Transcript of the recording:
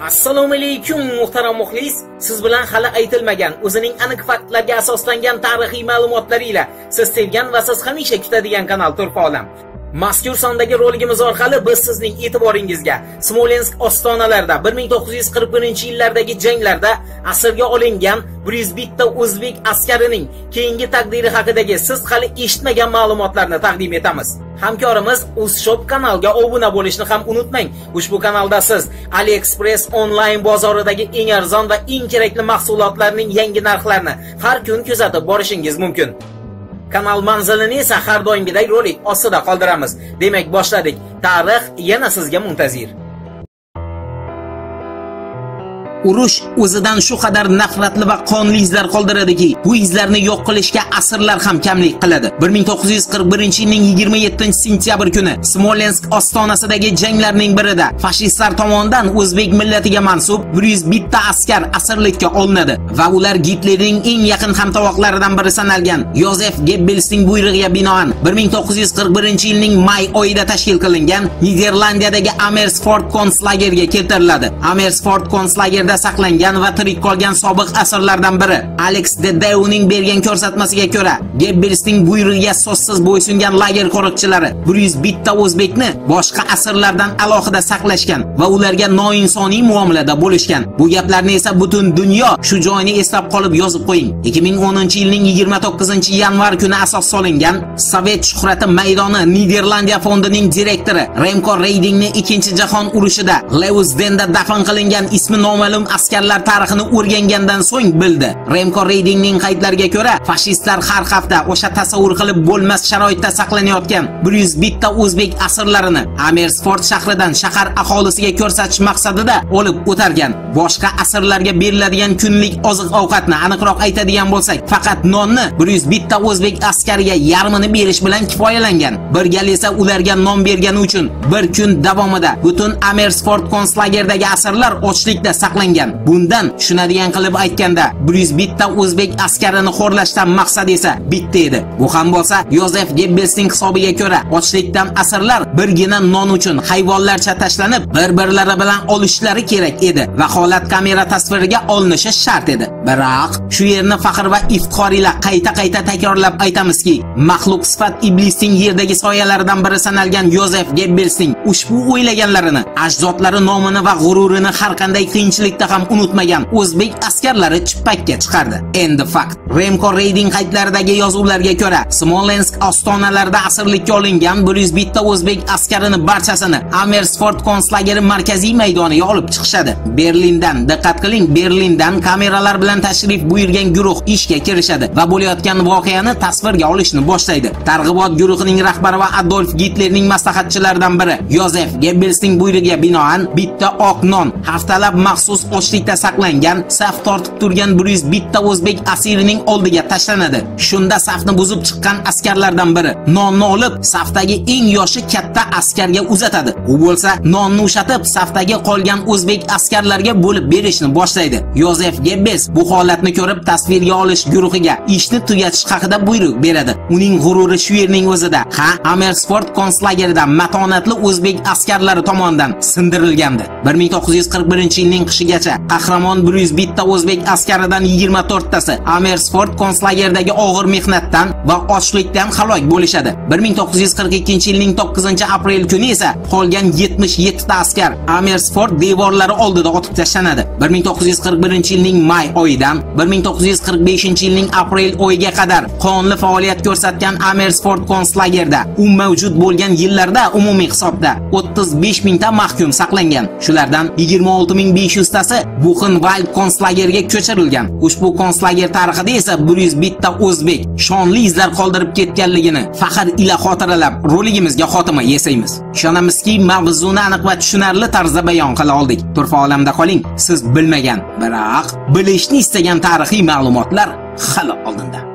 assalomu alaykum muhtaram muxlis. Siz bilan hali aytilmagan o'zining aniq faktlarga asoslangan tarixiy ma'lumotlar ila siz sevgan va siz hamisha kutadigan kanal turfa olam. Mazkur sondagi roligimiz orqali biz sizning e'tiboringizga smolensk ostonalarida 1941 yillardagi janglarda asirga olingan 101 ta o'zbek askarining keyingi taqdiri haqidagi siz hali eshitmagan ma'lumotlarni taqdim etamiz. Hamkorimiz uzshop kanalga obuna bo'lishni ham unutmang. Ushbu kanalda siz aliexpress onlayn bozoridagi eng arzon va eng kerakli mahsulotlarning yangi narxlarini har kun kuzatib borishingiz mumkin. Kanal manzilini esa har doimgidek rolik ostida qoldiramiz. Demak boshladik. Tarix yana sizga muntazir. Urush o'zidan shu qadar nafratli va qonli izlar qoldiradiki bu izlarni yo'q qilishga asrlar ham kamlik qiladi. 1941 yilning 27 sentyabr kuni smolensk ostonasidagi janglarning birida fashistlar tomonidan o'zbek millatiga mansub 101 ta askar asirlikka olinadi va ular gitlerning eng yaqin hamtovoqlaridan biri sanalgan yozef gebbelsning buyrug'iga binoan 1941 yilning may oyida tashkil qilingan niderlandiyadagi Amersfoort konslagerga keltiriladi. Amersfoort konslager yerda saqlangan va tirik qolgan sobiq asirlardan biri Alex de Deuning bergan ko'rsatmasiga ko'ra Gebbelsning buyrug'iga so'zsiz bo'ysungan lager qo'riqchilari 101 ta o'zbekni boshqa asirlardan alohida saqlashgan va ularga noinsoniy muomalada bo'lishgan. Bu gaplarni esa butun dunyo shu joyni eslab qolib yozib qo'ying. 2010-yilning 29-yanvar kuni asos solingan Sovet shuhrati maydoni Niderlandiya fondining direktori Remco Reydingni 2-jahon urushida Leusdenda dafn qilingan ismi noma'lum ma'lum askarlar tarixini o'rgangandan so'ng bildi. remko Reydingning qaydlariga ko'ra, fashistlar har hafta o'sha tasavvur qilib bo'lmas sharoitda saqlanayotgan 101 ta o'zbek asirlarini Amersfort shahridan shahar aholisiga ko'rsatish maqsadida olib o'targan. Boshqa asirlarga beriladigan kunlik oziq-ovqatni aniqroq aytadigan bo'lsak, faqat nonni 101 ta o'zbek askariga yarmini berish bilan kifoyalangan. Bir gal esa ularga non bergani uchun bir kun davomida butun Amersfort konslagerdagi asirlar ochlikda saqlangan qilingan. Bundan tushunadigan qilib aytganda 101 ta o'zbek askarini xo'rlashdan maqsad esa bitta edi. Bu ham bo'lsa, Yozef Gebbelsning hisobiga ko'ra, ochlikdan asrlar birgina non uchun hayvonlarcha tashlanib, bir-birlari bilan olishlari kerak edi va holat kamera tasviriga olinishi shart edi. Biroq shu yerni faxr va iftixor ila qayta-qayta takrorlab aytamizki, maxluq sifat iblisning yerdagi soyalaridan biri sanalgan Yozef Gebbelsning ushbu o'ylaganlarini, ajdodlari nomini va g'ururini har qanday qiyinchilik bitta ham unutmagan o'zbek askarlari chippakka chiqardi. Endi fakt. remko Reyding qaydlaridagi yozuvlarga ko'ra, Smolensk ostonalarida asirlikka olingan 101 ta o'zbek askarini barchasini amersford konslageri markaziy maydoniga olib chiqishadi. Berlindan, diqqat qiling, Berlindan kameralar bilan tashrif buyurgan guruh ishga kirishadi va bo'layotgan voqeani tasvirga olishni boshlaydi. Targ'ibot guruhining rahbari va Adolf Gitlerning maslahatchilaridan biri Yozef Gebbelsning buyrug'iga binoan bitta oq non haftalab maxsus ochlikda saqlangan saf tortib turgan 101 ta o'zbek asirining oldiga tashlanadi. Shunda safni buzib chiqqan askarlardan biri nonni olib, safdagi eng yoshi katta askarga uzatadi. U bo'lsa, nonni ushatib, safdagi qolgan o'zbek askarlarga bo'lib berishni boshlaydi. Yozef Gebbes bu holatni ko'rib tasvirga olish guruhiga ishni tugatish haqida buyruq beradi. Uning g'ururi shu yerning o'zida. Ha, Amersfoort konslagerida matonatli o'zbek askarlari tomonidan sindirilgandi. 1941-yilning qishiga gacha qahramon 101 ta o'zbek askaridan 24 tasi Amersfort konslagerdagi og'ir mehnatdan va ochlikdan halok bo'lishadi. 1942 yilning 9 aprel kuni esa qolgan 77 ta askar Amersfort devorlari oldida otib tashlanadi. 1941 yilning may oyidan 1945 yilning aprel oyiga qadar qonli faoliyat ko'rsatgan Amersfort konslagerda u mavjud bo'lgan yillarda umumiy hisobda 35 mingta mahkum saqlangan. Shulardan 26500 bazasi Buchenwald konslagerga ko'chirilgan. Ushbu konslager tarixida esa 101 ta o'zbek shonli izlar qoldirib ketganligini faxr ila xotiralab roligimizga xotima yesaymiz. Ishonamizki, mavzuni aniq va tushunarli tarzda bayon qila oldik. Turfa olamda qoling, siz bilmagan, biroq bilishni istagan tarixiy ma'lumotlar hali oldinda.